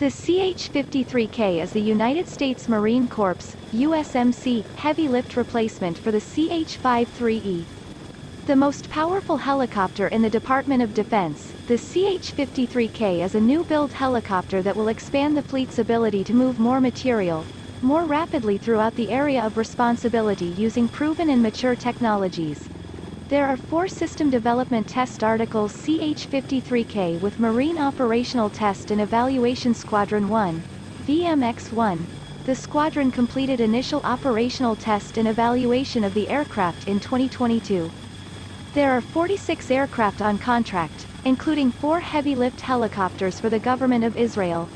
The CH-53K is the United States Marine Corps, USMC, heavy lift replacement for the CH-53E. The most powerful helicopter in the Department of Defense, the CH-53K is a new-build helicopter that will expand the fleet's ability to move more material, more rapidly throughout the area of responsibility using proven and mature technologies. There are four System Development Test Articles CH-53K with Marine Operational Test and Evaluation Squadron 1, VMX-1. The squadron completed initial operational test and evaluation of the aircraft in 2022. There are 46 aircraft on contract, including four heavy-lift helicopters for the government of Israel.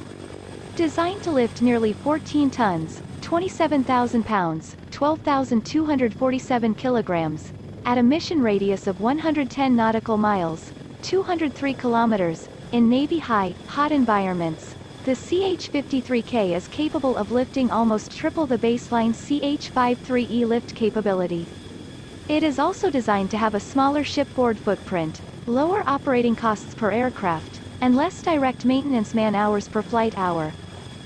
Designed to lift nearly 14 tons, 27,000 pounds, 12,247 kilograms, at a mission radius of 110 nautical miles, 203 kilometers, in Navy-high, hot environments, the CH-53K is capable of lifting almost triple the baseline CH-53E lift capability. It is also designed to have a smaller shipboard footprint, lower operating costs per aircraft, and less direct maintenance man-hours per flight hour.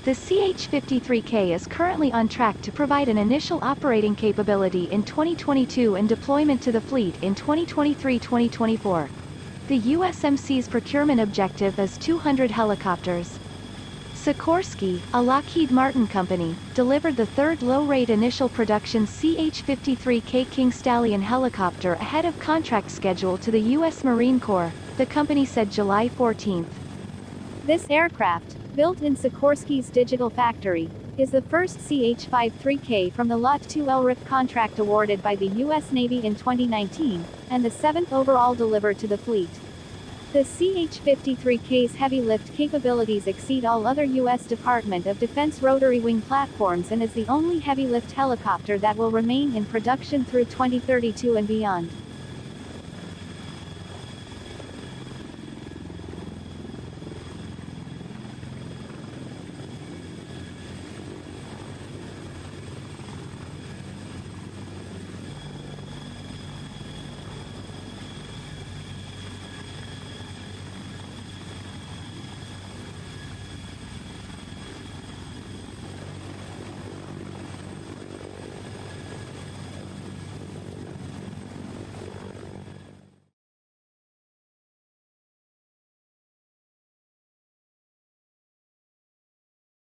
The CH-53K is currently on track to provide an initial operating capability in 2022 and deployment to the fleet in 2023-2024. The USMC's procurement objective is 200 helicopters. Sikorsky, a Lockheed Martin company, delivered the third low-rate initial production CH-53K King Stallion helicopter ahead of contract schedule to the U.S. Marine Corps, the company said July 14. This aircraft, built in Sikorsky's digital factory, is the first CH-53K from the Lot 2 LRIP contract awarded by the U.S. Navy in 2019, and the seventh overall delivered to the fleet. The CH-53K's heavy lift capabilities exceed all other U.S. Department of Defense rotary wing platforms and is the only heavy lift helicopter that will remain in production through 2032 and beyond.